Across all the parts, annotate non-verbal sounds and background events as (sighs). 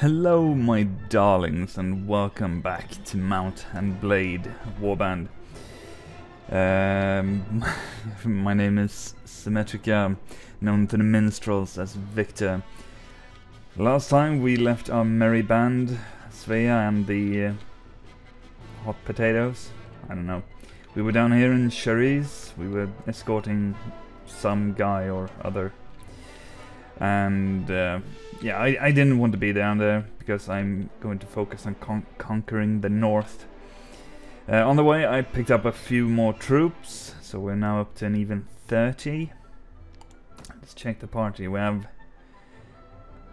Hello, my darlings, and welcome back to Mount and Blade Warband. Um, (laughs) my name is Symetrica, known to the minstrels as Viktor. Last time we left our merry band, Svea and the uh, hot potatoes. I don't know. We were down here in Shariz. We were escorting some guy or other, and. Uh, yeah, I, I didn't want to be down there because I'm going to focus on con conquering the north. Uh, on the way, I picked up a few more troops, so we're now up to an even 30. Let's check the party. We have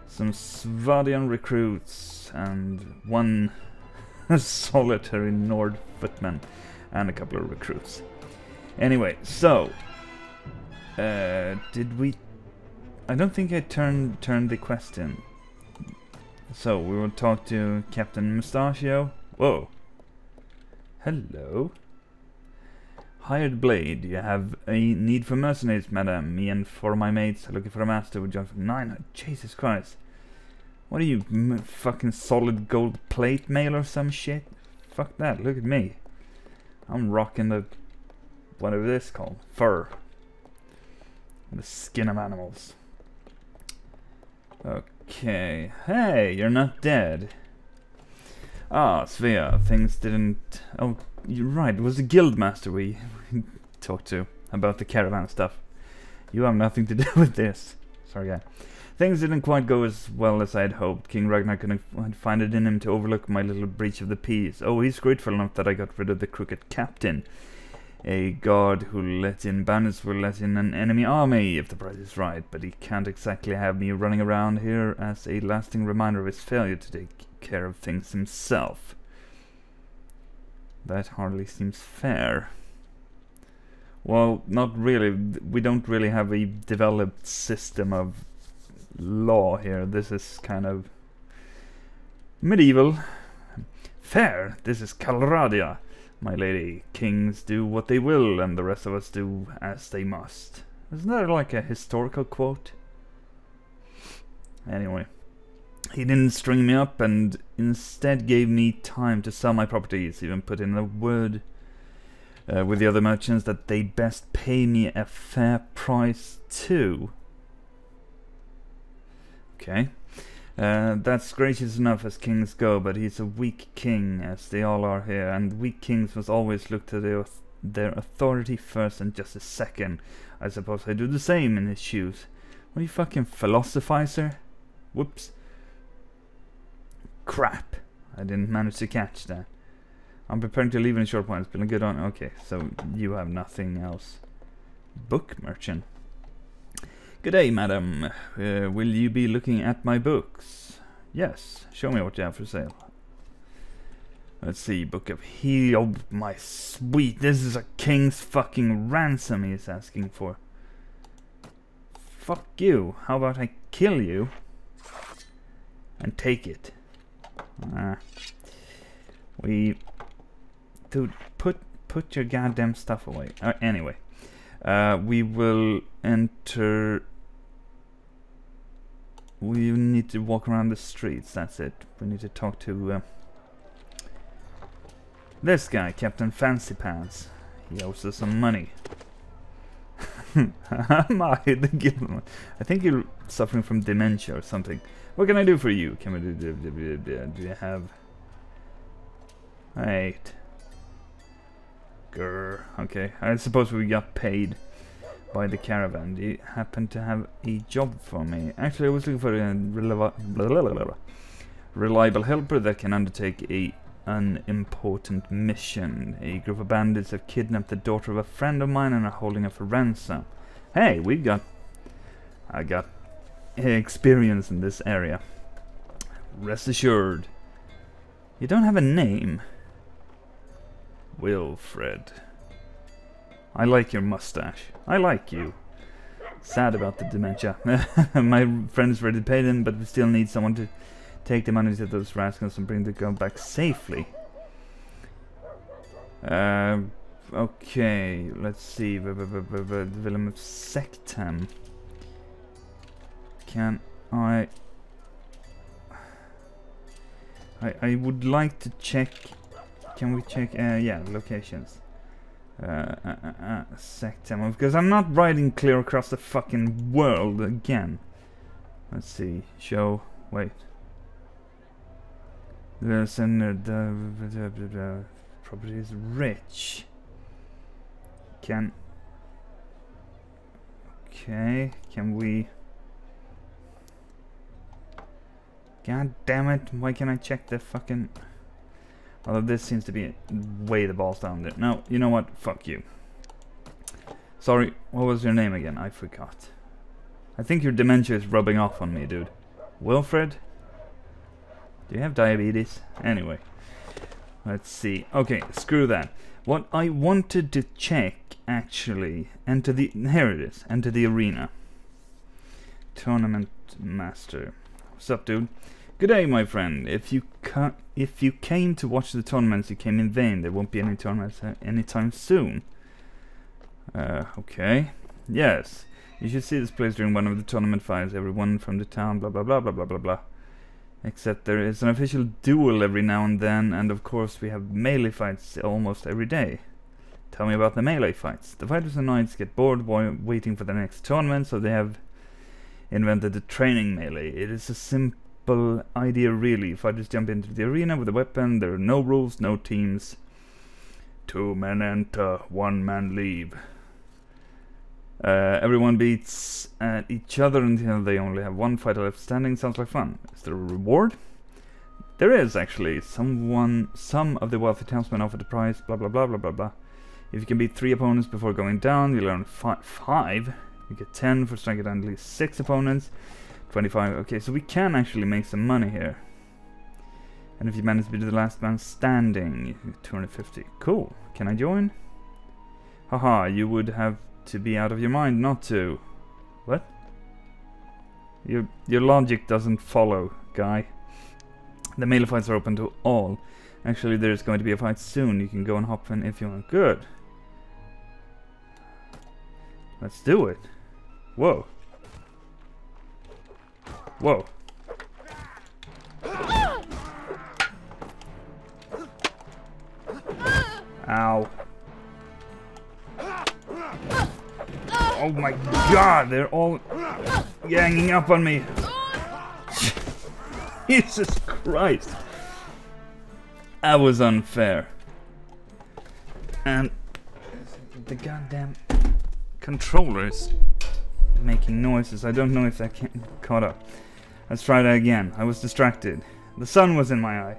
some Svadian recruits and one (laughs) solitary Nord footman and a couple of recruits. Anyway, so uh, did we I don't think I turned turned the question. So we will talk to Captain Mustachio. Whoa. Hello. Hired Blade, you have a need for mercenaries, madam. Me and four of my mates are looking for a master with for nine. Jesus Christ. What are you, fucking solid gold plate mail or some shit? Fuck that, look at me. I'm rocking the, whatever this called, fur. The skin of animals. Okay. Hey, you're not dead. Ah, Svea, things didn't... Oh, you're right, it was the guildmaster we talked to about the caravan stuff. You have nothing to do (laughs) with this. Sorry, guy. Things didn't quite go as well as I had hoped. King Ragnar couldn't find it in him to overlook my little breach of the peace. Oh, he's grateful enough that I got rid of the crooked captain. A god who let in bandits will let in an enemy army if the price is right, but he can't exactly have me running around here as a lasting reminder of his failure to take care of things himself. That hardly seems fair. Well, not really. We don't really have a developed system of law here. This is kind of medieval. Fair. This is Calradia. My lady, kings do what they will, and the rest of us do as they must. Isn't that like a historical quote? Anyway, he didn't string me up and instead gave me time to sell my properties, even put in a word uh, with the other merchants that they'd best pay me a fair price too. Okay. Uh, that's gracious enough as kings go, but he's a weak king, as they all are here, and weak kings must always look to their, their authority first and justice second. I suppose I do the same in his shoes. What are you fucking philosophizer? Whoops. Crap. I didn't manage to catch that. I'm preparing to leave in a short while. It's been a good on. Okay, so you have nothing else. Book merchant. Good day, madam. Uh, will you be looking at my books? Yes. Show me what you have for sale. Let's see, Book of. Oh, my sweet. This is a king's fucking ransom he's asking for. Fuck you. How about I kill you? And take it. Ah. We... Dude, put, put your goddamn stuff away. Uh, anyway. Uh, we will enter we need to walk around the streets, that's it. We need to talk to uh, this guy, Captain Fancy Pants. He owes us some money. (laughs) I the guild? I think you're suffering from dementia or something. What can I do for you? Can we do, do, do, do, do you have... Right. Grr. Okay, I suppose we got paid by the caravan. Do you happen to have a job for me? Actually, I was looking for a reliable, reliable helper that can undertake a unimportant mission. A group of bandits have kidnapped the daughter of a friend of mine and are holding her for ransom. Hey, we got... I got experience in this area. Rest assured. You don't have a name. Wilfred. I like your mustache. I like you. Sad about the dementia. (laughs) My friend's ready to pay them, but we still need someone to take the money to those rascals and bring the girl back safely. Uh, okay, let's see. The Willem of Sectam. Can I... I, I would like to check... Can we check... Uh, yeah, locations. Uh, uh, uh, uh, because I'm not riding clear across the fucking world again. Let's see. Show. Wait. The center. The property is rich. Can. Okay. Can we. God damn it. Why can't I check the fucking. Although this seems to be way the balls down there. No, you know what? Fuck you. Sorry, what was your name again? I forgot. I think your dementia is rubbing off on me, dude. Wilfred? Do you have diabetes? Anyway. Let's see. Okay, screw that. What I wanted to check, actually, enter the... Here it is. Enter the arena. Tournament master. What's up, dude? Good day, my friend. If you if you came to watch the tournaments, you came in vain. There won't be any tournaments uh, anytime soon. Uh, okay. Yes. You should see this place during one of the tournament fights. Everyone from the town, blah blah blah blah blah blah blah. Except there is an official duel every now and then, and of course we have melee fights almost every day. Tell me about the melee fights. The fighters and knights get bored waiting for the next tournament, so they have invented the training melee. It is a simple simple idea really. If I just jump into the arena with a weapon, there are no rules, no teams. Two men enter, one man leave. Uh, everyone beats at each other until they only have one fighter left standing. Sounds like fun. Is there a reward? There is actually. Someone, some of the wealthy townsmen offer the prize. Blah blah blah blah blah blah. If you can beat three opponents before going down, you learn fi five. You get ten for striking down at least six opponents. 25. Okay, so we can actually make some money here. And if you manage to be the last man standing, 250. Cool. Can I join? Haha, you would have to be out of your mind not to. What? Your your logic doesn't follow, guy. The melee fights are open to all. Actually, there's going to be a fight soon. You can go and hop in if you want. Good. Let's do it. Whoa. Whoa. Ow. Oh my god, they're all ganging up on me. (laughs) Jesus Christ. That was unfair. And the goddamn controllers making noises. I don't know if that can caught up. Let's try that again. I was distracted. The sun was in my eye.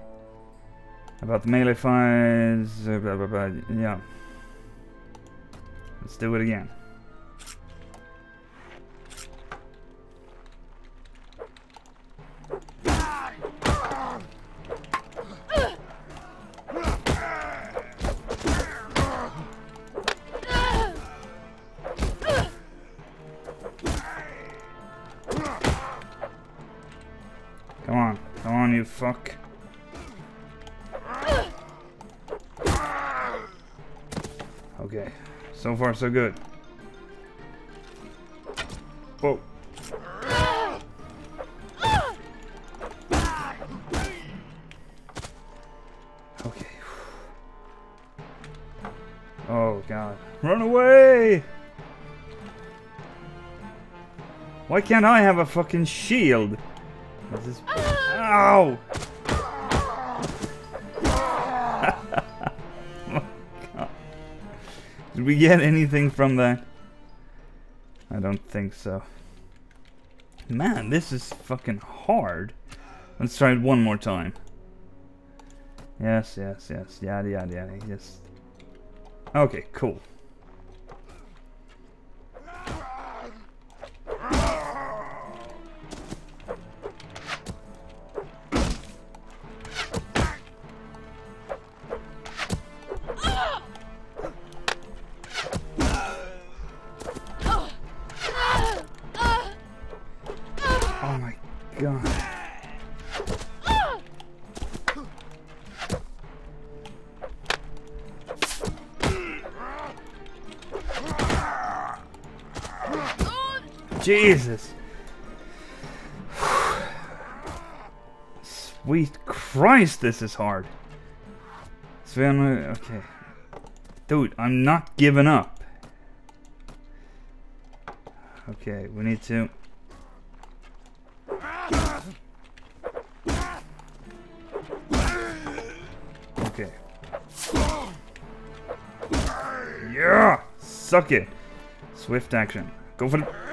About the melee fights, uh, blah blah blah. Yeah. Let's do it again. Fuck. Okay. So far, so good. Whoa. Okay. Oh, God. Run away! Why can't I have a fucking shield? This ah! Ow! (laughs) Oh, Did we get anything from that? I don't think so. Man, this is fucking hard. Let's try it one more time. Yes, yes, yes. Yada, yada, yada. Yes. Okay, cool. Jesus. Sweet Christ, this is hard. Sven, uh, okay. Dude, I'm not giving up. Okay, we need to... Okay. Yeah! Suck it! Swift action. Go for the...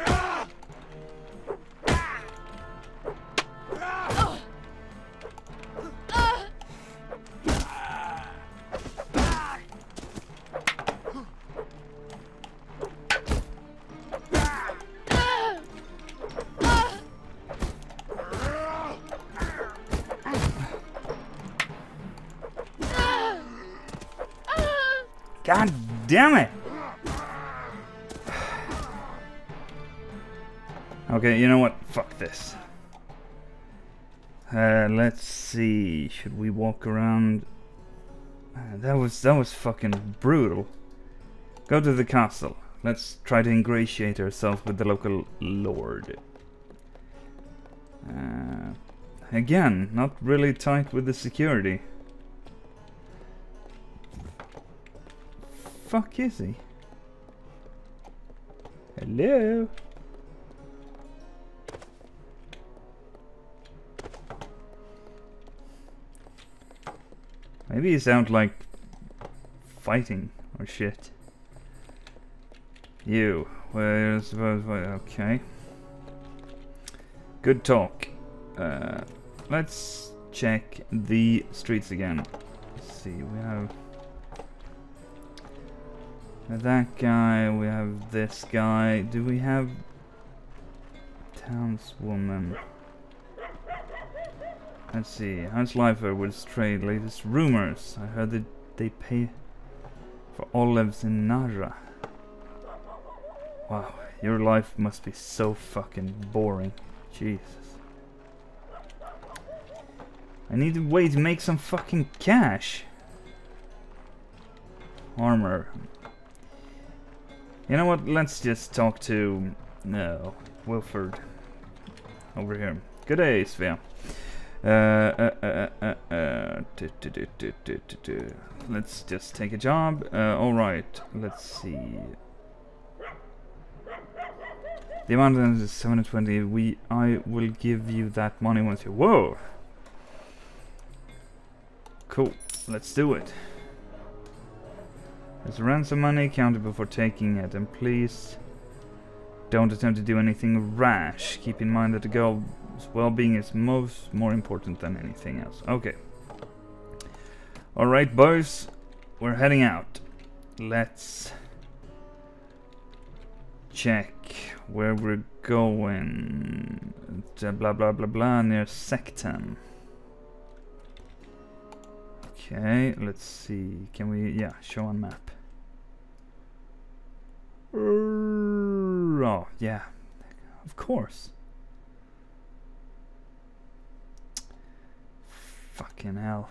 Okay, you know what? Fuck this. Uh, let's see. Should we walk around? Uh, that was that was fucking brutal. Go to the castle. Let's try to ingratiate ourselves with the local lord. Uh, again, not really tight with the security. Fuck is he? Hello? Maybe he sounds like fighting or shit. You, where's okay? Good talk. Uh, let's check the streets again. Let's see, we have that guy. We have this guy. Do we have townswoman? Let's see. How's Lifer with trade? Latest rumors. I heard that they pay for olives in Narra. Wow, your life must be so fucking boring. Jesus. I need a way to make some fucking cash. Armor. You know what? Let's just talk to... No, Wilford. Over here. Good day, Svea. Let's just take a job. Uh, Alright, let's see. The amount is 720. We, I will give you that money once you. Whoa! Cool. Let's do it. There's ransom money counted before taking it, and please don't attempt to do anything rash. Keep in mind that the girl well-being is most more important than anything else. Okay. Alright, boys. We're heading out. Let's check where we're going. Blah, blah, blah, blah, near Sectum. Okay, let's see. Can we... Yeah, show on map. Oh, yeah. Of course. Fucking hell.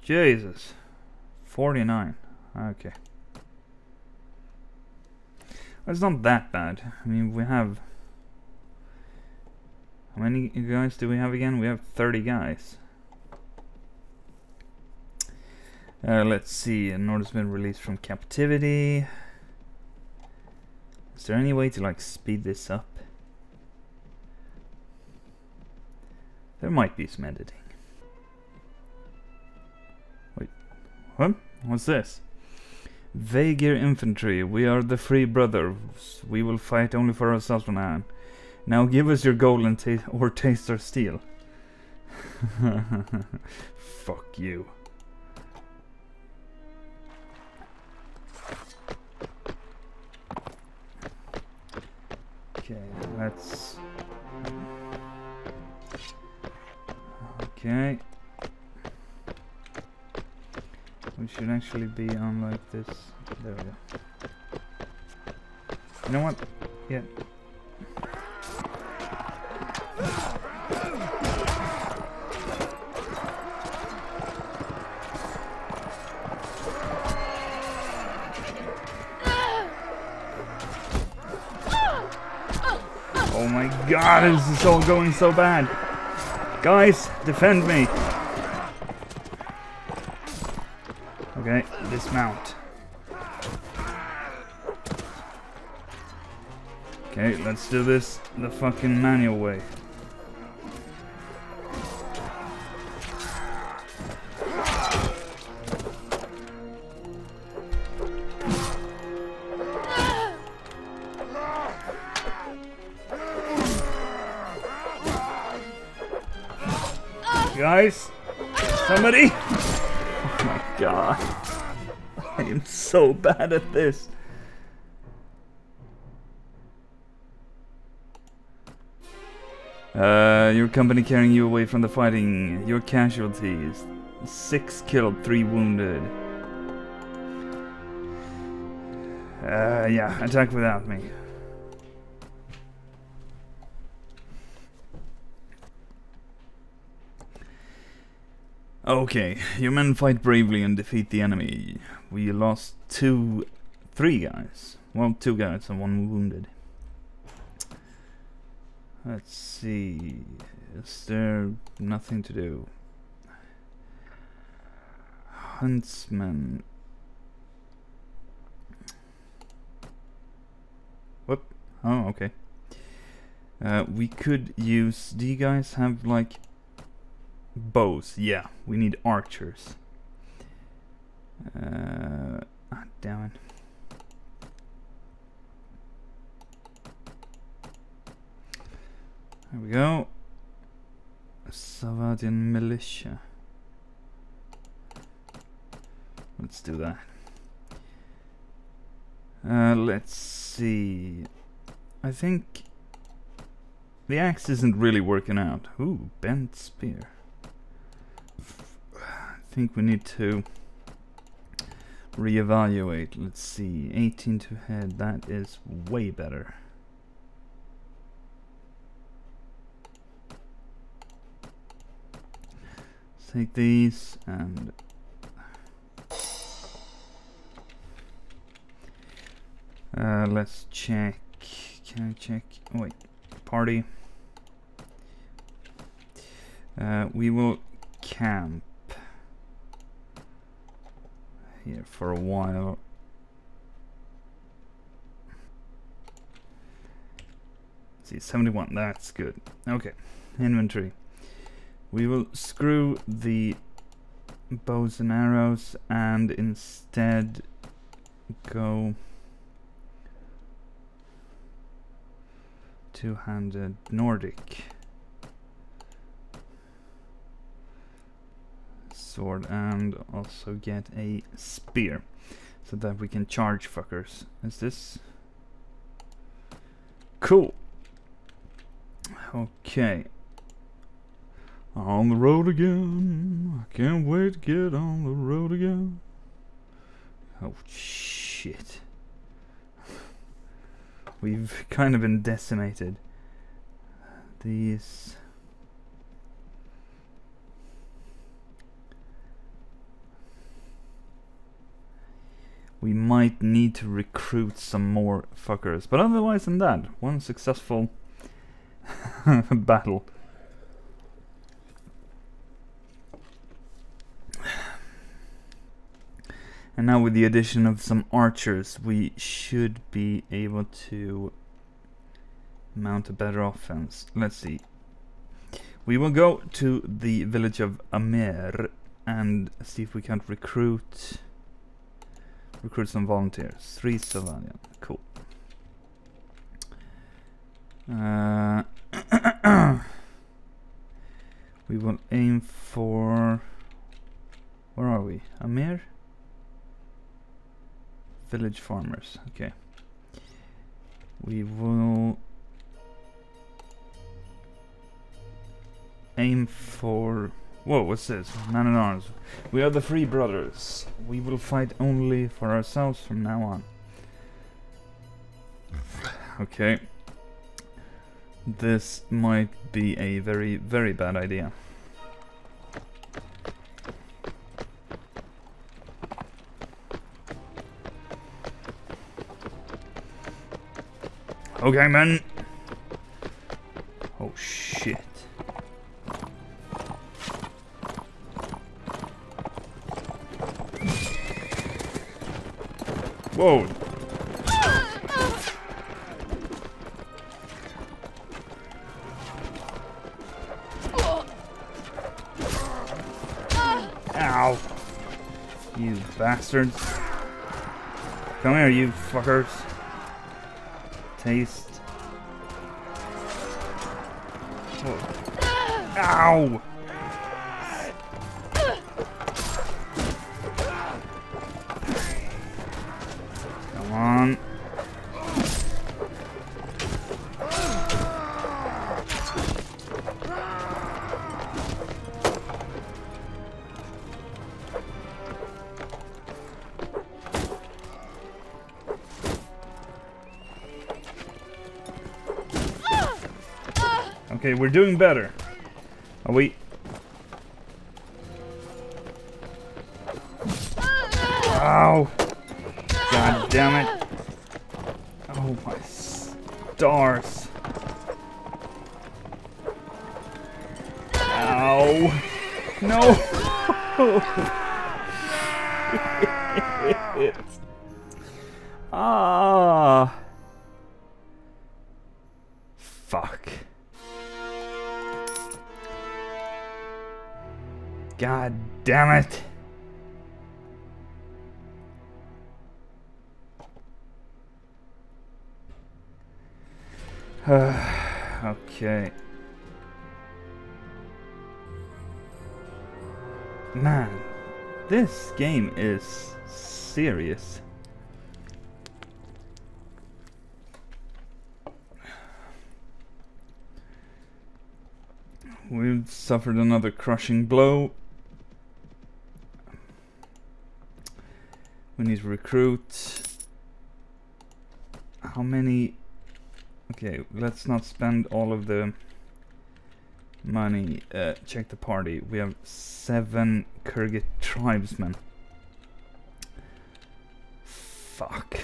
Jesus. 49. Okay. Well, it's not that bad. I mean, we have... How many guys do we have again? We have 30 guys. Uh, let's see. Nord's been released from captivity. Is there any way to, like, speed this up? There might be some editing. Wait, what? What's this? Vaegir infantry, we are the free brothers. We will fight only for ourselves from now. Now give us your gold and ta or taste our steel. (laughs) Fuck you. Okay, let's Okay. We should actually be on like this. There we go. You know what? Yeah. Oh my god, this is all going so bad. Guys, defend me. Okay, dismount. Okay, let's do this the fucking manual way. So bad at this. Uh, your company carrying you away from the fighting. Your casualties. Six killed, three wounded. Uh, yeah, attack without me. Okay, your men fight bravely and defeat the enemy. We lost two, three guys. Well, two guys and one wounded. Let's see. Is there nothing to do? Huntsman. Whoop. Oh, okay. Uh, we could use. Do you guys have like bows? Yeah, we need archers. Uh, ah, damn it. There we go. Svadian militia. Let's do that. Uh, let's see. I think the axe isn't really working out. Ooh, bent spear. Think we need to reevaluate. Let's see. 18 to head. That is way better. take these and uh, let's check can I check oh wait party uh, we will camp here for a while. Let's see 71 that's good. Okay inventory. We will screw the bows and arrows and instead go two-handed Nordic sword and also get a spear so that we can charge fuckers. Is this cool? Okay, on the road again. I can't wait to get on the road again. Oh, shit. (laughs) We've kind of been decimated. These... We might need to recruit some more fuckers. But otherwise than that, one successful (laughs) battle. And now with the addition of some archers, we should be able to mount a better offense. Let's see. We will go to the village of Amer and see if we can't recruit recruit some volunteers. Three civilian. Cool. Uh, (clears throat) we will aim for where are we? Amer? village farmers. Okay. We will aim for... Whoa, what's this? Man at arms. We are the Free Brothers. We will fight only for ourselves from now on. Okay. This might be a very, very bad idea. Okay, men. Whoa. Ow. You bastards. Come here, you fuckers. Taste. Whoa. Ow! We're doing better. Are we? Ow! God damn it! Oh my stars! Ow! No! (laughs) ah! God damn it. (sighs) okay. Man, this game is serious. We've suffered another crushing blow. We need to recruit. How many? Okay, let's not spend all of the money. Uh, check the party. We have seven Khergit tribesmen. Fuck.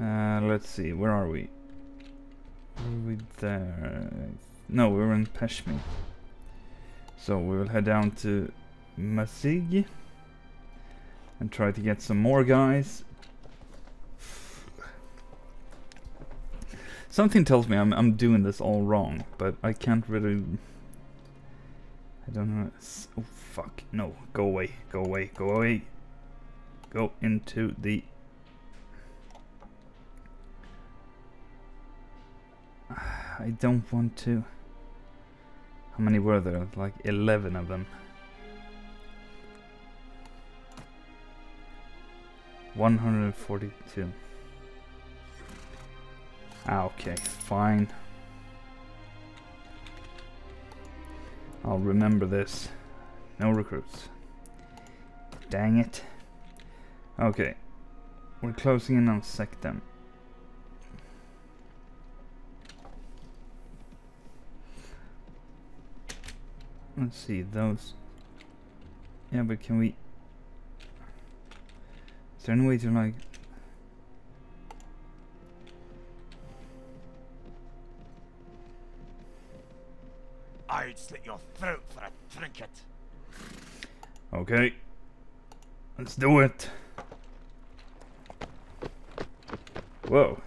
Uh, let's see, where are we? Are we there? No, we're in Peshmi. So we will head down to Masig and try to get some more guys. Something tells me I'm I'm doing this all wrong, but I can't really. I don't know. Oh fuck! No, go away! Go away! Go away! Go into the. I don't want to. How many were there? Like 11 of them. 142. Ah, okay, fine. I'll remember this. No recruits. Dang it. Okay. We're closing in on Sectum. Let's see, those... Yeah, but can we... There any way to like... I'd slit your throat for a trinket. Okay. Let's do it. Whoa.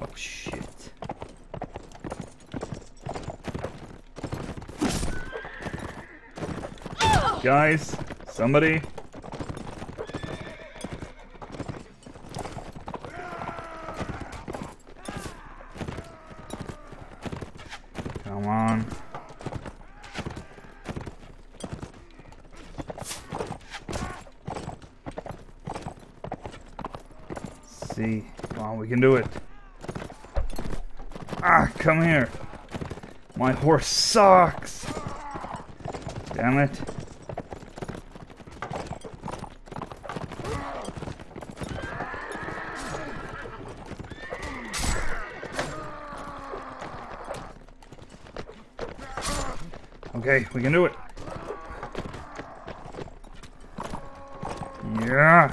Oh shit. Guys, somebody. Come on. see. Come on, we can do it. Ah, come here. My horse sucks. Damn it. Okay, we can do it. Yeah.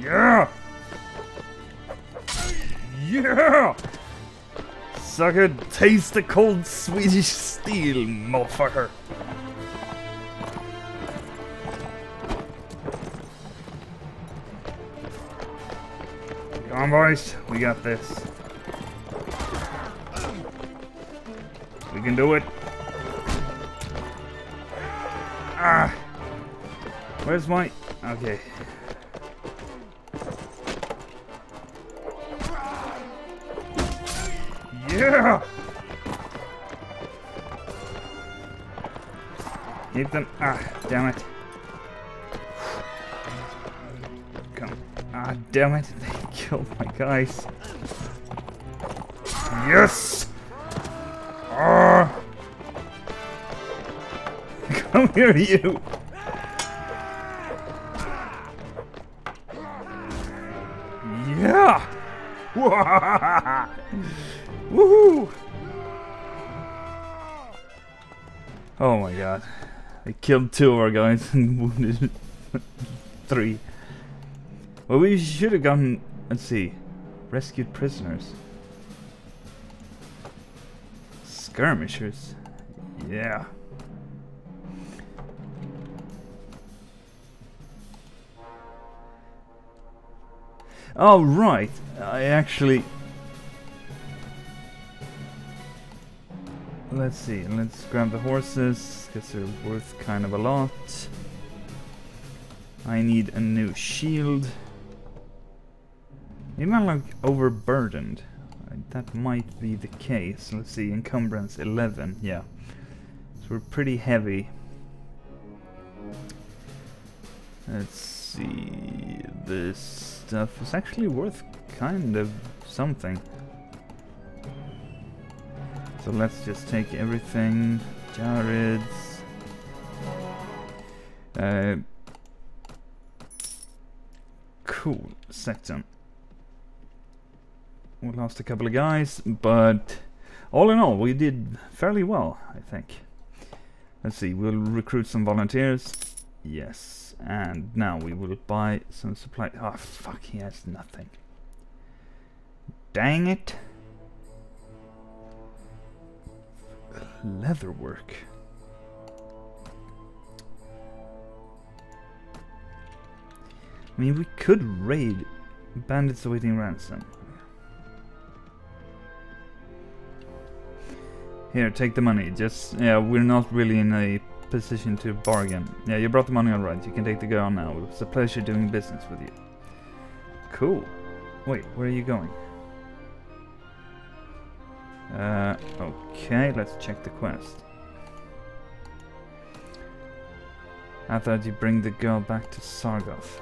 Yeah. Yeah. sucker! Taste the cold Swedish steel, motherfucker! On, boys. We got this. We can do it. Ah! Where's my... Okay. Yeah! Hit them. Ah, damn it. Come. Ah, damn it. Killed (laughs) my guys. Yes! Ah! (laughs) Come here, you! Yeah! (laughs) Woohoo! Oh my god. I killed two of our guys and wounded three. Well, we should have gone, let's see, rescued prisoners. Skirmishers. Yeah. Oh, right. I actually... Let's see, let's grab the horses, because they're worth kind of a lot. I need a new shield. Maybe I'm like overburdened. Uh, That might be the case. Let's see, encumbrance 11, yeah. So we're pretty heavy. Let's see, this stuff is actually worth kind of something. So let's just take everything. Jared's. Uh, cool. Sectum. We lost a couple of guys, but all in all, we did fairly well, I think. Let's see, we'll recruit some volunteers. Yes, and now we will buy some supply. Oh, fuck, he has nothing. Dang it. Leatherwork. I mean, we could raid bandits awaiting ransom. Here, take the money. Just, yeah, we're not really in a position to bargain. Yeah, you brought the money alright. You can take the girl now. It was a pleasure doing business with you. Cool. Wait, where are you going? Uh, okay, let's check the quest. I thought you bring the girl back to Sargoth.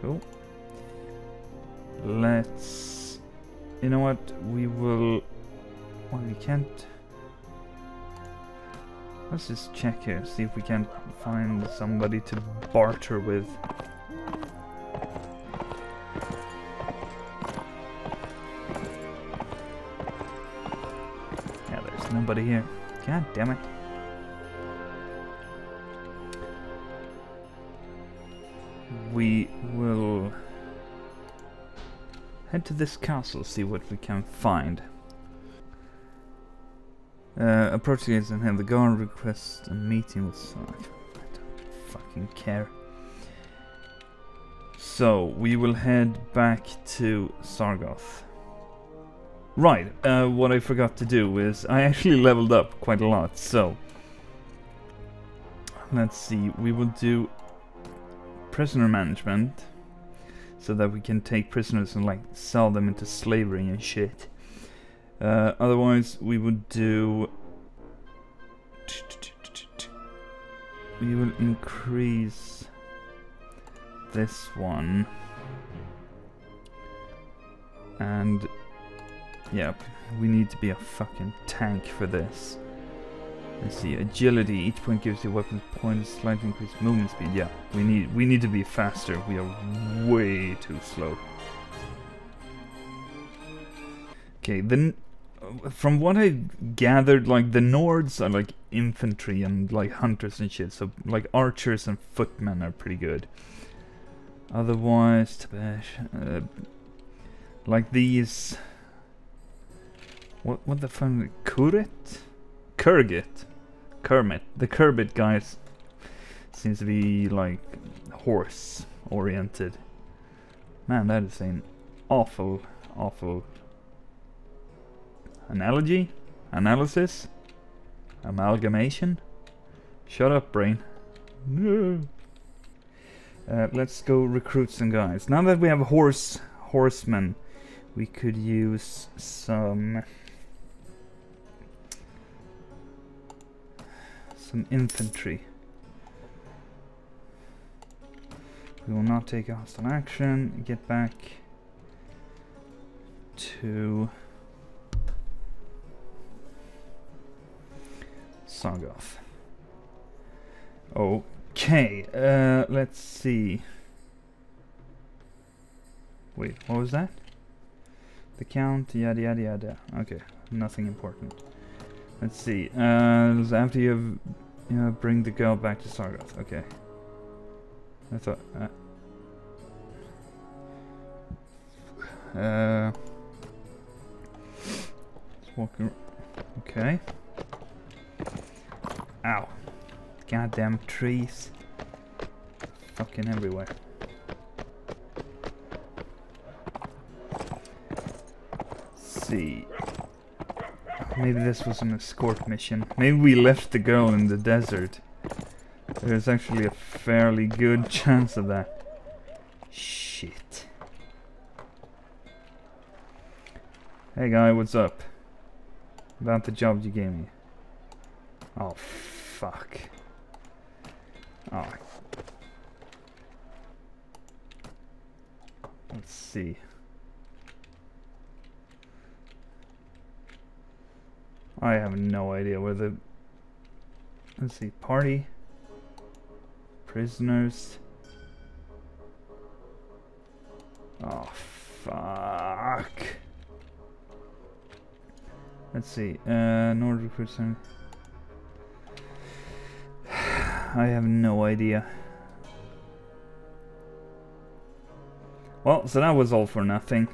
Cool. Let's... You know what? We will... Well, we can't... Let's just check here, see if we can find somebody to barter with. Yeah, there's nobody here. God damn it. We will head to this castle, see what we can find. Uh, approach and have the guard request a meeting with Sark. I don't fucking care. So, we will head back to Sargoth. Right, uh, what I forgot to do is I actually (laughs) leveled up quite a lot, so... Let's see, we will do prisoner management so that we can take prisoners and like sell them into slavery and shit. Uh, otherwise, we would do. We will increase this one, and yep, we need to be a fucking tank for this. Let's see, agility. Each point gives your weapon point slight increased movement speed. Yeah, we need we need to be faster. We are way too slow. Okay, then from what I gathered, like the Nords are like infantry and like hunters and shit. So like archers and footmen are pretty good. Otherwise, uh, like these What what the fuck? Kurit? Kurgit? Kermit. The Kerbit guys seems to be like horse oriented. Man, that is an awful, awful analogy, analysis, amalgamation. Shut up, brain. No. Uh, let's go recruit some guys. Now that we have horse horsemen, we could use some some infantry. We will not take a hostile action. Get back to Sargoth. Okay, uh, let's see. Wait, what was that? The count, yada yada yada. Okay, nothing important. Let's see. Uh, after you you know, bring the girl back to Sargoth. Okay. I thought. Uh, uh, walking. Okay. Ow. Goddamn trees. Fucking everywhere. Let's see. Maybe this was an escort mission. Maybe we left the girl in the desert. There's actually a fairly good (laughs) chance of that. Shit. Hey guy, what's up? About the job you gave me. Oh, fuck. Let's see. I have no idea where the... Let's see, party. Prisoners. Oh, fuck. Let's see, uh, Nord recruits... I have no idea. Well, so that was all for nothing.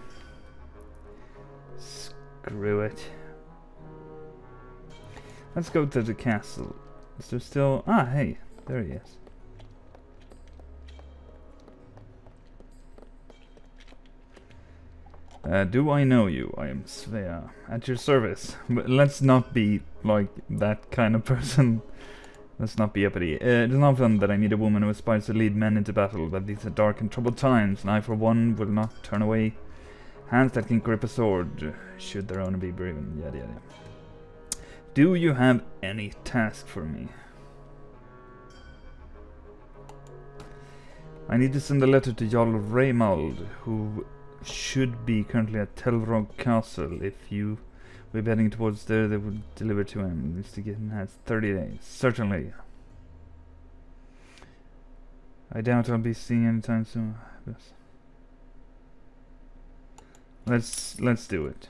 Screw it. Let's go to the castle. Is there still... Ah, hey. There he is. Uh, do I know you? I am Svea. At your service. But let's not be like that kind of (laughs) person. Let's not be uppity. Uh, it is not fun that I need a woman who aspires to lead men into battle, but these are dark and troubled times, and I for one will not turn away hands that can grip a sword, should their owner be brave. Do you have any task for me? I need to send a letter to Jarl Reamald, who should be currently at Tehlrog Castle. If you will be heading towards there, they will deliver to him. Ticket has 30 days. Certainly. I doubt I'll be seeing anytime soon. Yes. Let's let's do it.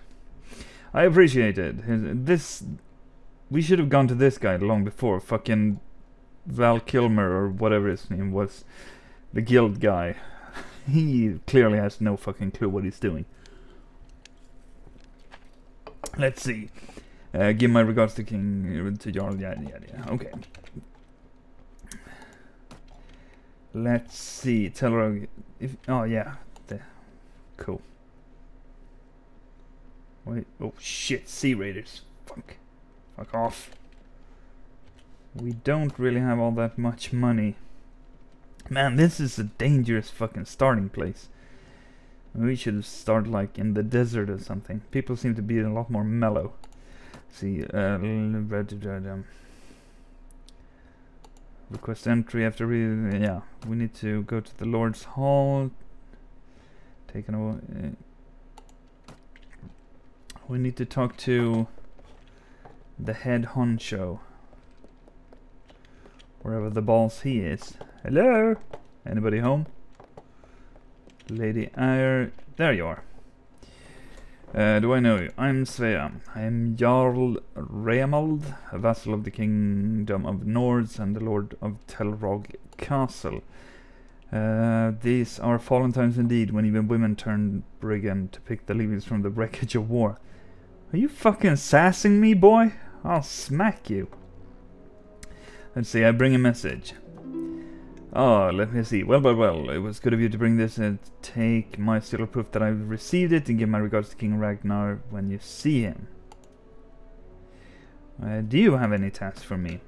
I appreciate it. This we should have gone to this guy long before. Fucking Val Kilmer or whatever his name was. The guild guy. (laughs) he clearly has no fucking clue what he's doing. Let's see. Uh, give my regards to King to Jarl. Yeah, yeah, yeah. Okay. Let's see. Tell her if. Oh yeah. Cool. Wait. Oh shit. Sea Raiders. Fuck. Fuck off. We don't really have all that much money. Man, this is a dangerous fucking starting place. We should start like in the desert or something. People seem to be a lot more mellow. See, uh, request entry after we, yeah, we need to go to the Lord's Hall. Taken away. Uh, we need to talk to the head honcho. Wherever the balls he is. Hello? Anybody home? Lady Ayer. There you are. Uh, do I know you? I'm Svea. I am Jarl Reamald, a vassal of the Kingdom of Nords and the Lord of Tehlrog Castle. Uh, these are fallen times indeed, when even women turn brigand to pick the leavings from the wreckage of war. Are you fucking sassing me, boy? I'll smack you. Let's see, I bring a message. Oh, let me see. Well, well, well, it was good of you to bring this and take my seal of proof that I've received it and give my regards to King Ragnar when you see him. Uh, do you have any tasks for me?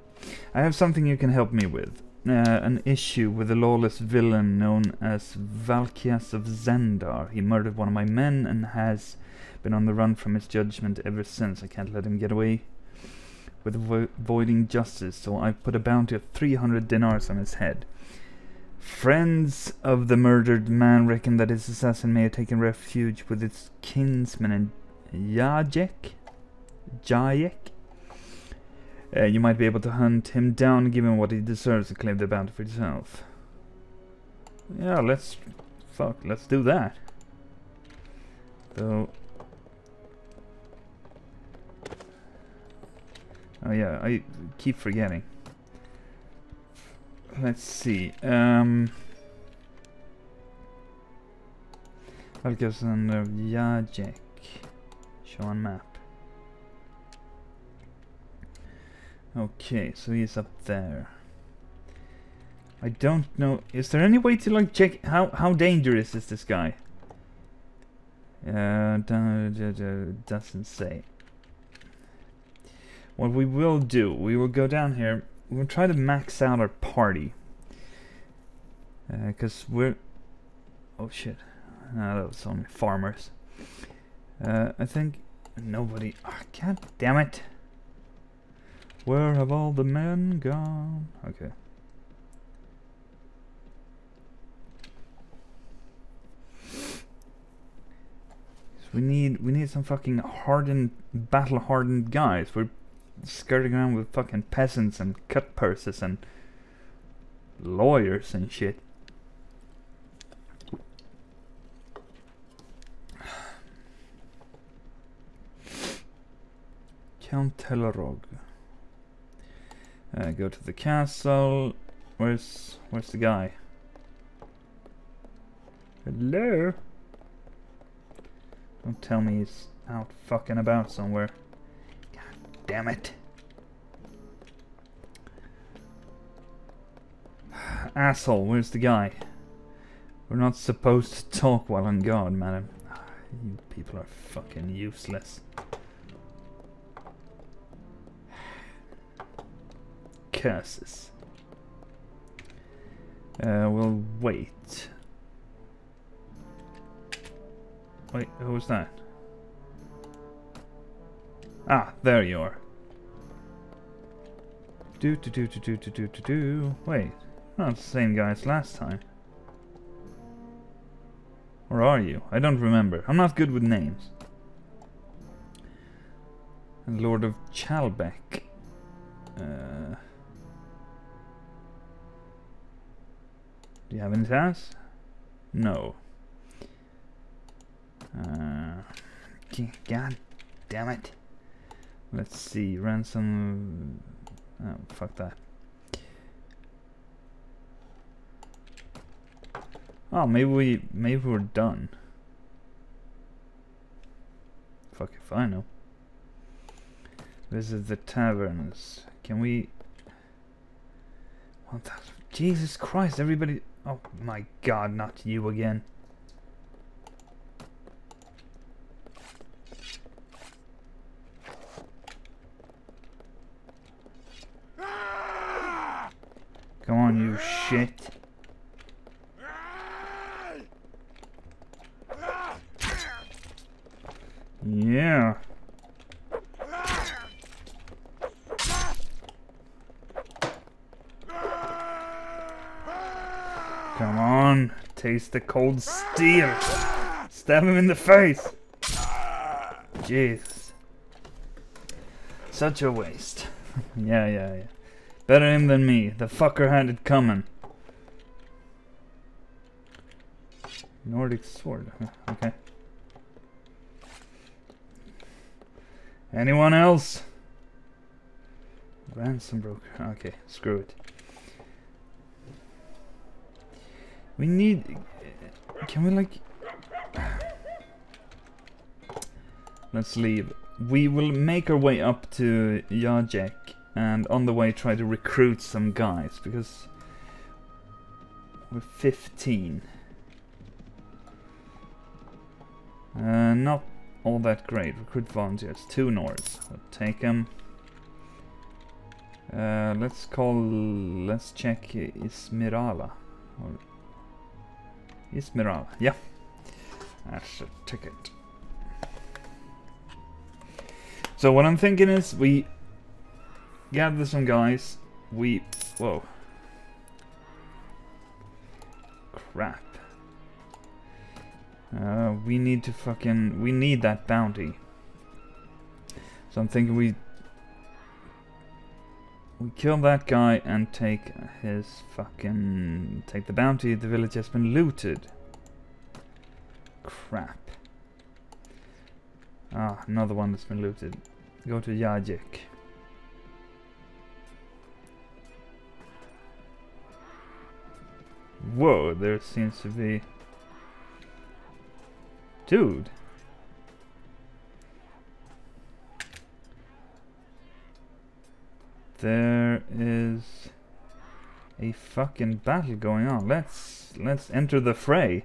I have something you can help me with. Uh, an issue with a lawless villain known as Valkias of Zendar. He murdered one of my men and has been on the run from his judgment ever since. I can't let him get away with avo avoiding justice, so I've put a bounty of 300 dinars on his head. Friends of the murdered man reckon that his assassin may have taken refuge with his kinsman in Jayek? Jayek? Uh, you might be able to hunt him down, and give him what he deserves, and claim the bounty for yourself. Yeah, let's... Fuck, let's do that. So... Oh yeah, I keep forgetting. Let's see. Um... Of Jayek. Show on map. Okay, so he's up there. I don't know. Is there any way to like check how how dangerous is this guy? Uh, doesn't say. What we will do, we will go down here. We'll try to max out our party. Because uh, we're... Oh shit. No, that was only farmers. Uh, I think nobody... Oh, God damn it. Where have all the men gone? Okay. We need we need some fucking hardened battle hardened guys. We're skirting around with fucking peasants and cut purses and lawyers and shit. (sighs) Count Tehlrog. Uh, go to the castle. Where's where's the guy? Hello? Don't tell me he's out fucking about somewhere. Damn it. Asshole, where's the guy? We're not supposed to talk while on guard, madam. You people are fucking useless. curses. Uh, we'll wait. Wait, who was that? Ah, there you are. Do do do do do do do do do. Wait, not the same guy as last time. Or are you? I don't remember. I'm not good with names. Lord of Chalbeck. Uh, Do you have any tasks? No. Uh, God damn it. Let's see. Ransom. Oh, fuck that. Oh, maybe we maybe we're done. Fuck if I know. This is the taverns. Can we? Jesus Christ! Everybody. Oh my god, not you again. Come on, you shit. Yeah. Come on, taste the cold steel. Stab him in the face. Jeez. Such a waste. (laughs) yeah, yeah, yeah. Better him than me. The fucker had it coming. Nordic sword. (laughs) Okay. Anyone else? Ransom broker. Okay, screw it. We need... Can we like... Let's leave. we will make our way up to Jayek and on the way try to recruit some guys because we're 15. Uh, not all that great. Recruit volunteers. Two Nords. We'll take them. Uh, let's call. Let's check Ismirala. Or Ismirala. Yeah. That's a ticket. So what I'm thinking is we gather some guys. We whoa. Crap. Uh, we need to fucking we need that bounty. So I'm thinking we we kill that guy and take his fucking take the bounty. The village has been looted. Crap. Ah, another one that's been looted. Go to Jayek. Whoa, there seems to be... Dude. There is a fucking battle going on. Let's let's enter the fray.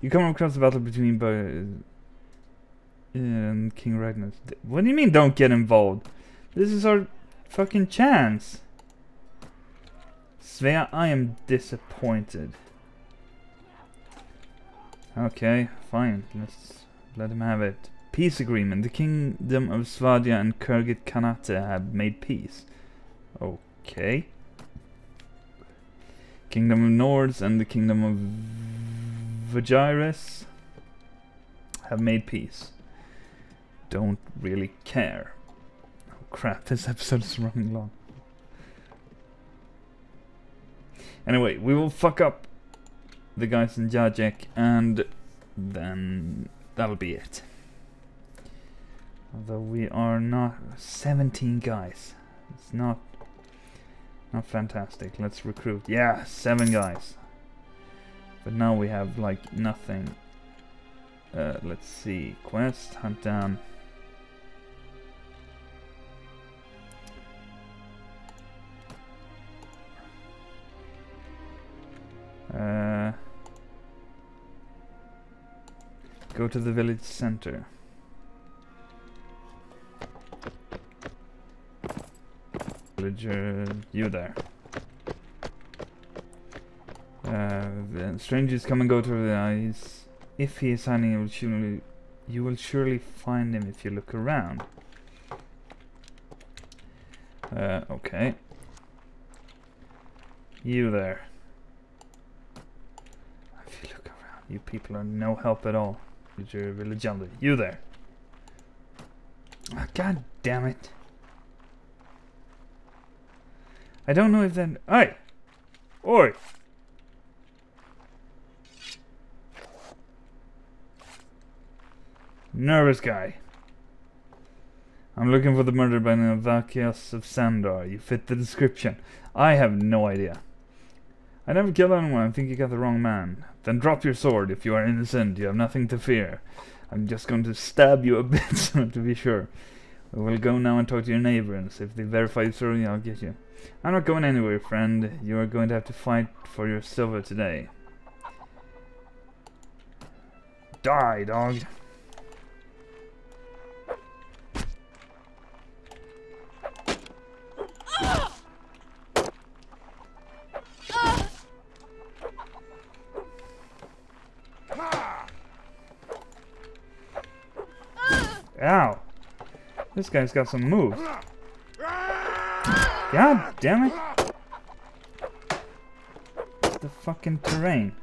You come across the battle between and uh, um, King Ragnar. What do you mean don't get involved? This is our fucking chance. Svea, I am disappointed. Okay, fine. Let's let him have it. Peace agreement. The kingdom of Svadia and Khergit Khanate have made peace. Okay. Kingdom of Nords and the kingdom of Vaegirs have made peace. Don't really care. Oh crap, (laughs) this episode is running long. Anyway, we will fuck up the guys in Jayek and then that'll be it. Although we are not 17 guys. It's not not fantastic. Let's recruit. Yeah, seven guys. But now we have like nothing. Uh, let's see. Quest, hunt down. Uh, go to the village center. Villager, you there. Uh, the strangers come and go to the eyes. If he is hiding, you will surely, you will surely find him if you look around. Uh, okay. You there. If you look around, you people are no help at all. You're a village elder. You there. Ah, God damn it. I don't know if that... Hey! Oi! Nervous guy. I'm looking for the murder by Navakias of Zendar. You fit the description. I have no idea. I never killed anyone. I think you got the wrong man. Then drop your sword. If you are innocent, you have nothing to fear. I'm just going to stab you a bit (laughs) to be sure. We will go now and talk to your neighbors. If they verify your story, I'll get you. I'm not going anywhere, friend. You are going to have to fight for your silver today. Die, dog. Ah! Ow! This guy's got some moves. God damn it! The fucking terrain.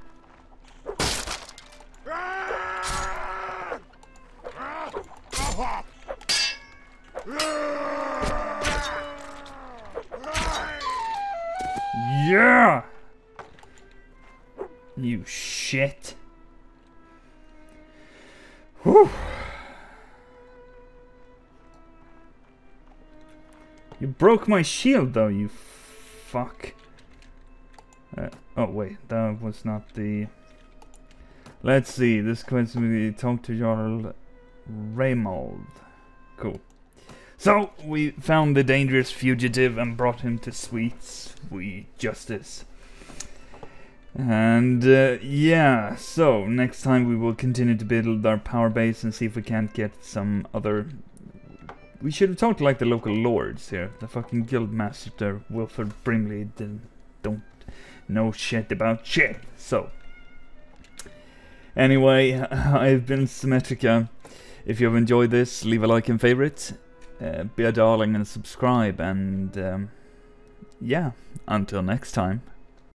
Broke my shield though, you fuck. Uh, oh wait, that was not the... Let's see, this question we talk to Jarl Reamald. Cool. So, we found the dangerous fugitive and brought him to Sweets. We justice. And uh, yeah, so next time we will continue to build our power base and see if we can't get some other. We should have talked like the local lords here. The fucking guild master Wilford Brimley didn't, don't know shit about shit. So anyway, (laughs) I've been Symetrica. If you have enjoyed this, leave a like and favorite. Uh, be a darling and subscribe. And um, yeah, until next time.